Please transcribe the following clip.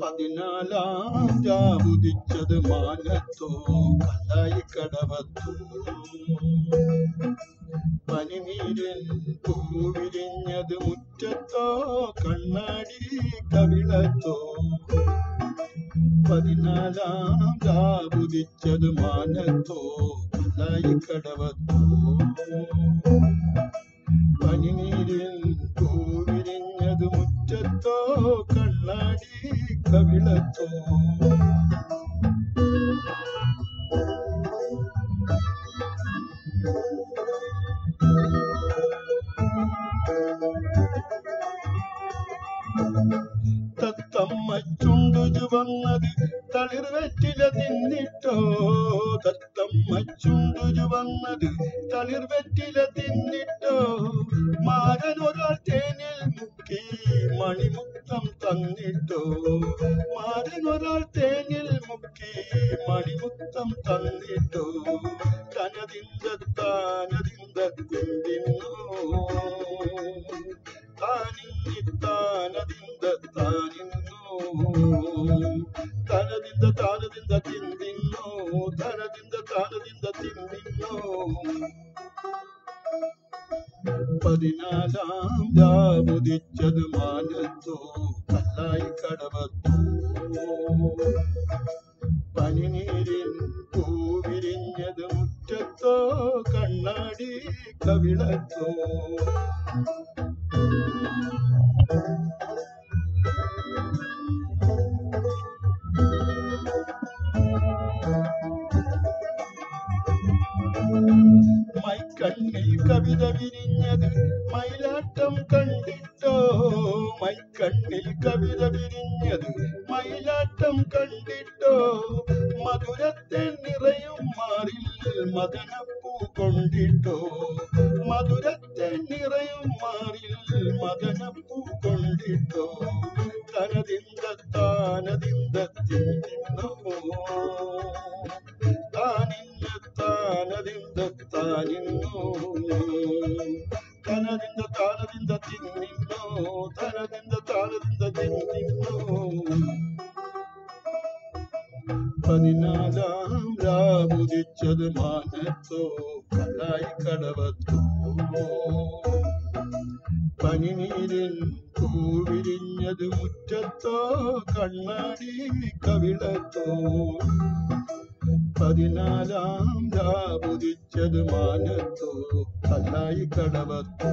പതിനാലാം രാവുദിച്ചത് മാനത്തോ കല്ലായി കടവത്തോ പനിനീരൻ പൂവിരിഞ്ഞത് മുറ്റത്തോ കണ്ണാടി കവിളത്തോ. പതിനാലാം രാവുദിച്ചത് മാനത്തോ കല്ലായി കടവത്തോനീരിൽ പൂവിരിഞ്ഞത് മുറ്റത്തോ കണ്ണാടി കവിളത്തോ. തത്തമ്മ ചുണ്ടു ചുവന്നത് തളിർ വെറ്റില തിന്നിട്ടോ തത്തമ്മ വന്നത് തളിർ വെറ്റില തിന്നിട്ടോ? മാരൻ ഒരാൾ തേനിൽ മുക്കി മണിമുക്തം തന്നിട്ടോ? മാരൻ ഒരാൾ തേനിൽ മുക്കി മണിമുക്തം തന്നിട്ടോ? തനതിന്ത താനതിന്ത തിന്നിന്നോ താനിന്നിത്താനതിന്ത താനിന്നോ? തനതിന്ത താനതിന്ത തിന്നിന്നോ തനതിന്ത താനതിന്ത തിന്നിന്നോ പതിനാലാം രാവുദിച്ചത് മാനത്തോ കല്ലായി കടവത്തോ. പനിനീരിൻ പൂവിരിഞ്ഞത് മുറ്റത്തോ കണ്ണാടി കവിളത്തോ. മൈക്കണ്ണിൽ കവിത വിരിഞ്ഞത് മയിലാട്ടം കണ്ടിട്ടോ? മൈക്കണ്ണിൽ കവിത വിരിഞ്ഞത് മയിലാട്ടം കണ്ടിട്ടോ? മധുരത്തെ നിറയും മാറിൽ മദനപ്പൂ കൊണ്ടിട്ടോ? മധുരത്തെ നിറയും മാറിൽ മദനപ്പൂ കൊണ്ടിട്ടോ? തനതിന്ത താനതിന്ത തനതിന്ത താനതിന്ത തിന്നിന്നോ തനതിന്ത താനതിന്ത തിന്നിന്നോ പതിനാലാം രാവുദിച്ചത് മാനത്തോ കലായി കടവത്തോ. പനിനീരിൻ പൂവിരിഞ്ഞത് മുറ്റത്തോ കണ്ണാടി കവിളത്തോ. പതിനാലാം രാവുദിച്ചത് മാനത്തു കല്ലായി കടവത്തോ.